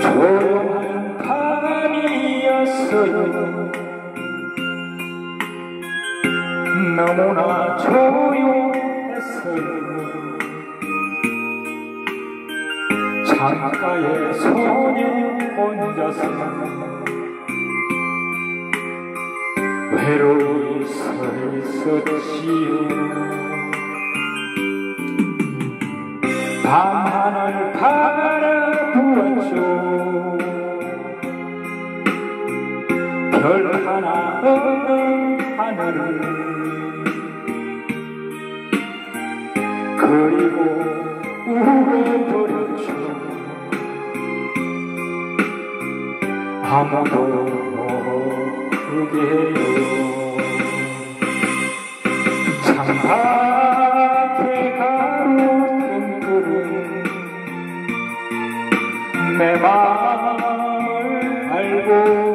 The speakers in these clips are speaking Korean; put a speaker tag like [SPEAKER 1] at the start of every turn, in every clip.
[SPEAKER 1] 조용한 밤이었어요 너무나 조용했어요 창가에 소녀 혼자서 외로이 서 있었지요 밤 별 하나 하늘을 그리고 울어버렸죠 아무도 모르게요 창밖에 가로등 구름 내 마음을 알고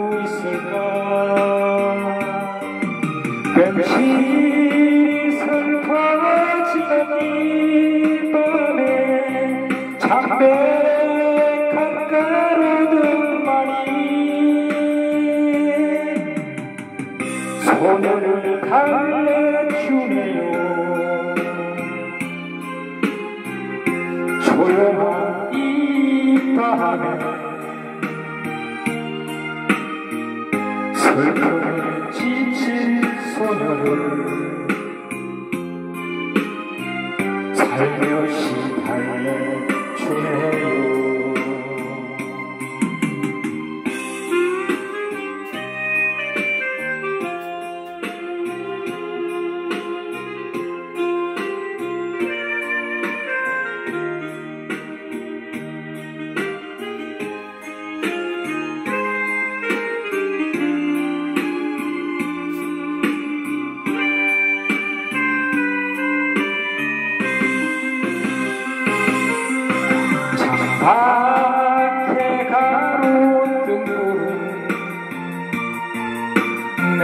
[SPEAKER 1] 소녀를 달래주네요. 조용한 이 밤에 슬픔에 지친 소녀를 살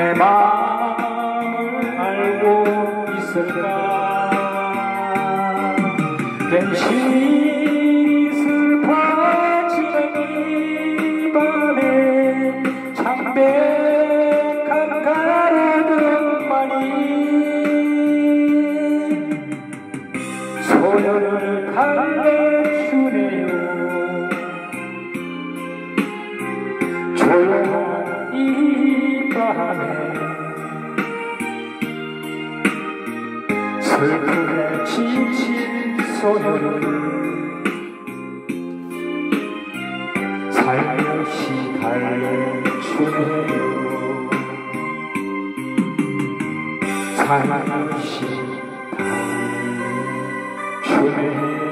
[SPEAKER 1] 내 마음을 알고 있을까? 괜히 슬픔에 지친 소녀를 살며시 달래주네요 살며시 달래주네요